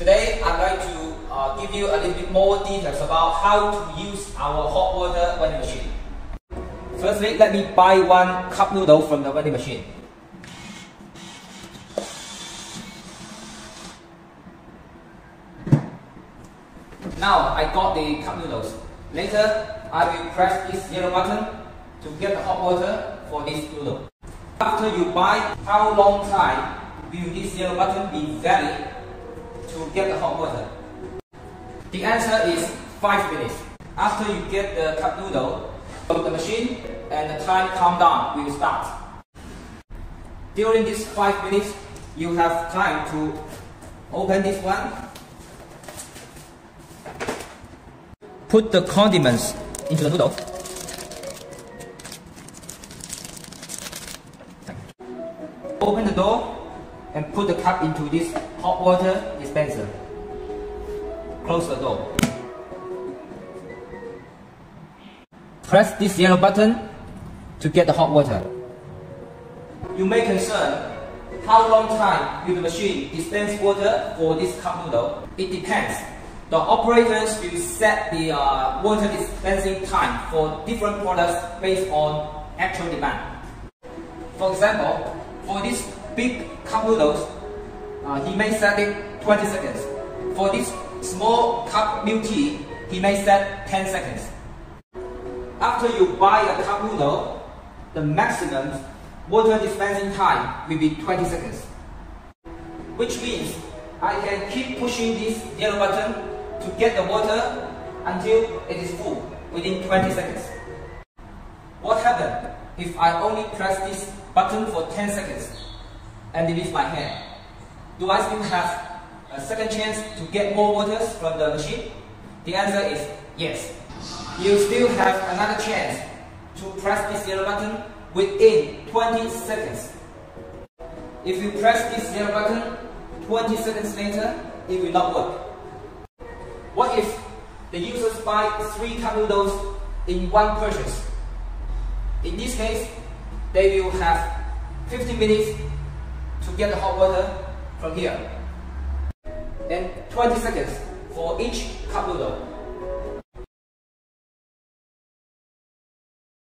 Today I'd like to uh, give you a little bit more details about how to use our hot water vending machine. Firstly, let me buy one cup noodle from the vending machine. Now I got the cup noodles. Later, I will press this yellow button to get the hot water for this noodle. After you buy, how long time will this yellow button be valid to get the hot water? The answer is 5 minutes. After you get the cup noodle, the machine and the time countdown we will start. During these 5 minutes, you have time to open this one, put the condiments into the noodle, open the door and put the cup into this hot water Close the door. Press this yellow button to get the hot water. You may concern how long time will the machine dispense water for this cup noodle. It depends. The operators will set the uh, water dispensing time for different products based on actual demand. For example, for this big cup noodles, uh, he may set it 20 seconds. For this small cup milk tea, he may set 10 seconds. After you buy a cup noodle, the maximum water dispensing time will be 20 seconds. Which means I can keep pushing this yellow button to get the water until it is full within 20 seconds. What happens if I only press this button for 10 seconds and release my hand? Do I still have a second chance to get more waters from the machine? The answer is yes. You still have another chance to press this yellow button within 20 seconds. If you press this yellow button 20 seconds later, it will not work. What if the users buy three cup in one purchase? In this case, they will have 15 minutes to get the hot water from here and 20 seconds for each cup noodle.